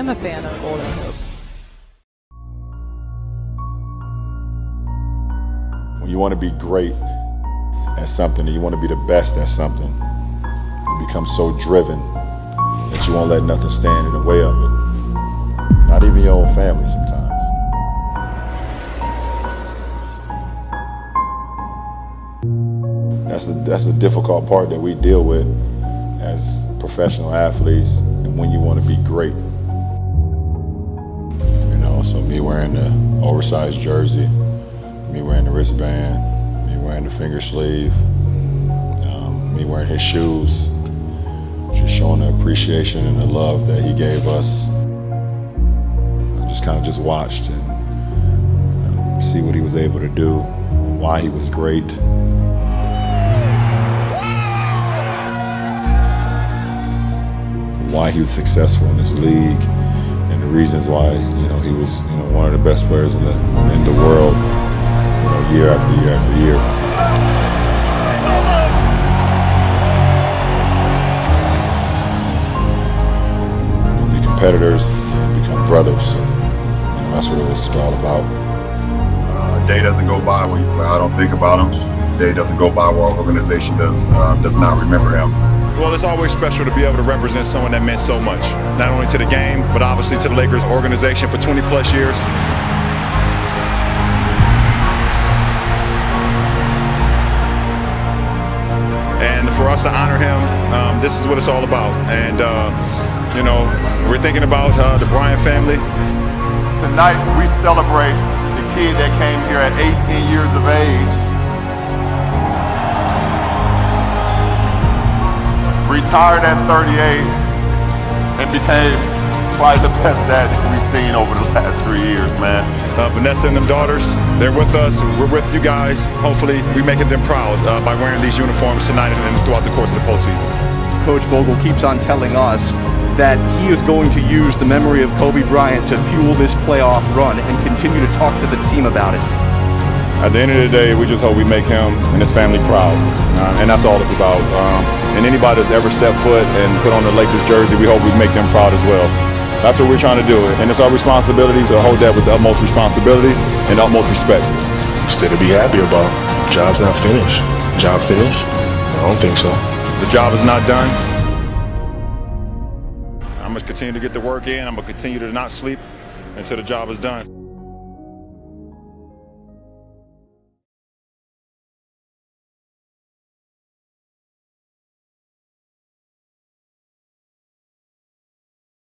am a fan of Golden Hoops. When you want to be great at something and you want to be the best at something, you become so driven that you won't let nothing stand in the way of it. Not even your own family sometimes. That's the, that's the difficult part that we deal with as professional athletes and when you want to be great. Know, so me wearing the oversized jersey, me wearing the wristband, me wearing the finger sleeve, um, me wearing his shoes, just showing the appreciation and the love that he gave us. I just kind of just watched and you know, see what he was able to do, why he was great. why he was successful in this league reasons why you know he was you know one of the best players in the in the world you know year after year after year. Competitors and become brothers. You know, that's what it was all about. Uh, a day doesn't go by where I don't think about him. A day doesn't go by where our organization does uh, does not remember him. Well, it's always special to be able to represent someone that meant so much, not only to the game, but obviously to the Lakers organization for 20 plus years. And for us to honor him, um, this is what it's all about. And, uh, you know, we're thinking about uh, the Bryant family. Tonight, we celebrate the kid that came here at 18 years of age retired at 38 and became probably the best dad that we've seen over the last three years, man. Uh, Vanessa and them daughters, they're with us. We're with you guys. Hopefully, we're making them proud uh, by wearing these uniforms tonight and throughout the course of the postseason. Coach Vogel keeps on telling us that he is going to use the memory of Kobe Bryant to fuel this playoff run and continue to talk to the team about it. At the end of the day, we just hope we make him and his family proud, uh, and that's all it's about. Um, and anybody that's ever stepped foot and put on the Lakers jersey, we hope we make them proud as well. That's what we're trying to do, and it's our responsibility to hold that with the utmost responsibility and utmost respect. Still to be happy about. Job's not finished. Job finished? I don't think so. The job is not done. I'm gonna continue to get the work in. I'm gonna continue to not sleep until the job is done.